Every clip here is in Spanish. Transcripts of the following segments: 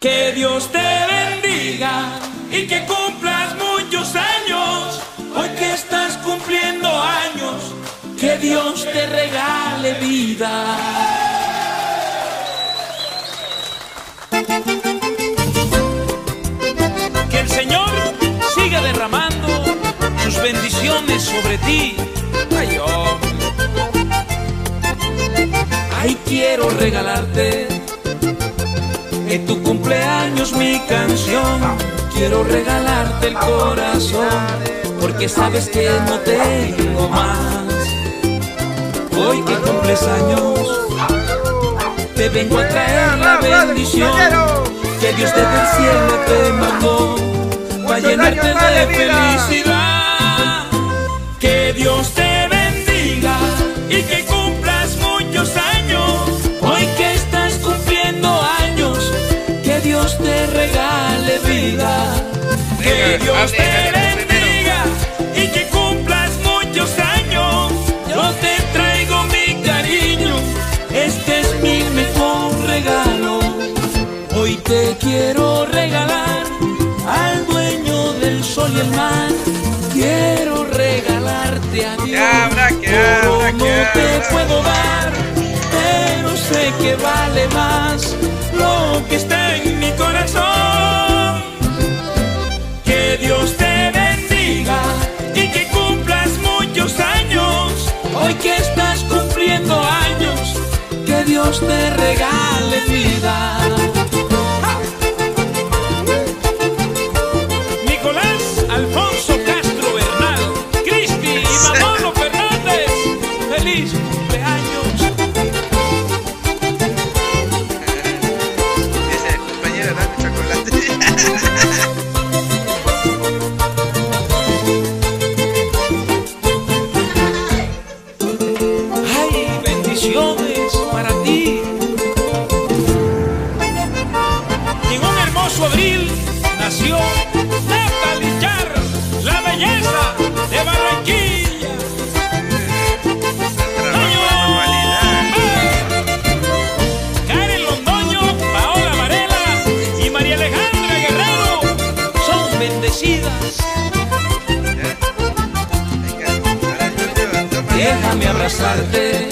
Que Dios te bendiga y que cumplas muchos años. Hoy que estás cumpliendo años, que Dios te regale vida. Que el Señor siga derramando sus bendiciones sobre ti. Ay, hombre. Ay, quiero regalarte en tu cumpleaños mi canción. Quiero regalarte el corazón, porque sabes que no tengo más. Hoy que cumples años, te vengo a traer la bendición que Dios desde el cielo te mandó para llenarte de felicidad. Que Dios te bendiga y que Que Dios te bendiga y que cumplas muchos años. Yo te traigo mi cariño, este es mi mejor regalo. Hoy te quiero regalar al dueño del sol y el mar. Quiero regalarte a Dios. abra, no te puedo dar, pero sé que vale más lo que está en mi corazón. Que Dios te bendiga y que cumplas muchos años. Hoy que estás cumpliendo años, que Dios te regale vida. Abril nació Natalie Char, la belleza de Barranquilla. Manualidad. Karen Londoño, Paola Varela y María Alejandra Guerrero son bendecidas. Déjame abrazarte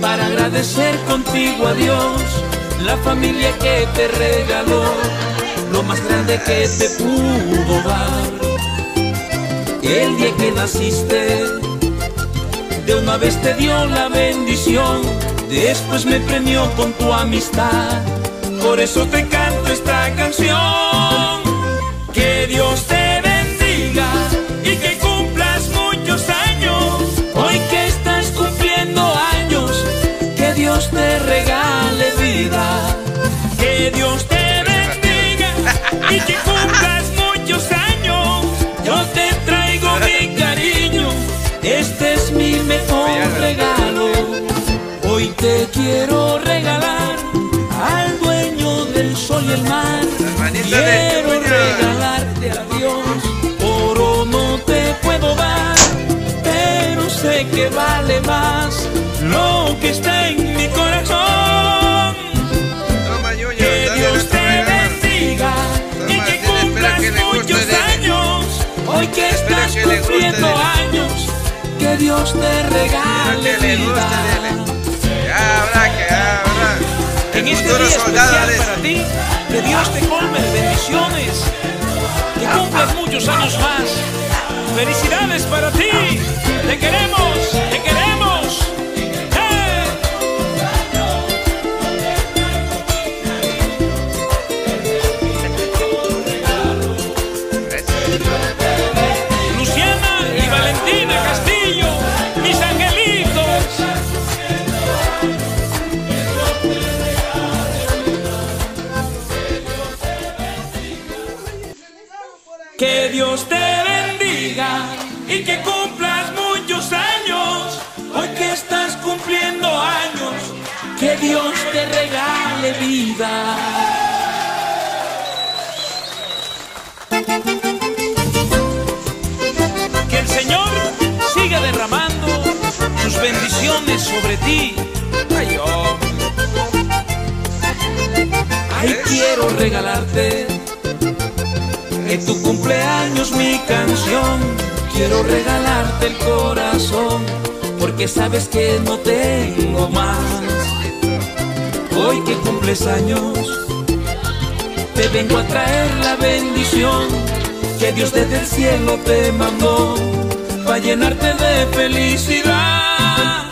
para agradecer contigo a Dios la familia que te regaló, lo más grande que te pudo dar. El día que naciste, de una vez te dio la bendición, después me premió con tu amistad. Por eso te canto esta canción. Que Dios te te quiero regalar al dueño del sol y el mar. Quiero regalarte a Dios. Oro no te puedo dar, pero sé que vale más lo que está en mi corazón. Toma, Junior, Que Dios te bendiga y que cumplas que muchos años. Hoy que estás que cumpliendo años, que Dios te regale vida. Especial para ti, que Dios te colme de bendiciones, que cumplas muchos años más. Felicidades para ti, te queremos, Que Dios te bendiga y que cumplas muchos años. Hoy que estás cumpliendo años, que Dios te regale vida. Que el Señor siga derramando sus bendiciones sobre ti. Ay. Ay, quiero regalarte en tu cumpleaños mi canción. Quiero regalarte el corazón, porque sabes que no tengo más. Hoy que cumples años, te vengo a traer la bendición que Dios desde el cielo te mandó para llenarte de felicidad.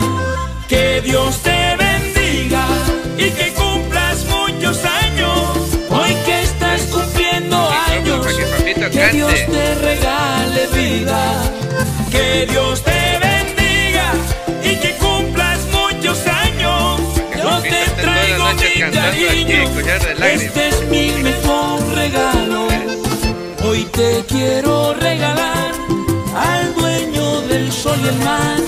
Este es mi mejor regalo. Hoy te quiero regalar al dueño del sol y el mar.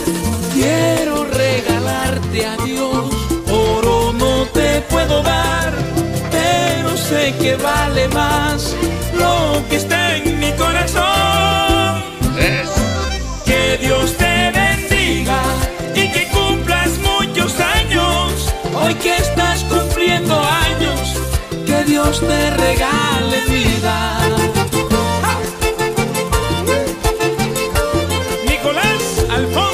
Quiero regalarte a Dios. Oro no te puedo dar, pero sé que vale más lo que está en mi corazón. Que Dios te bendiga y que cumplas muchos años. Hoy que estás cumpliendo años, Dios te regale vida. Nicolás Alfonso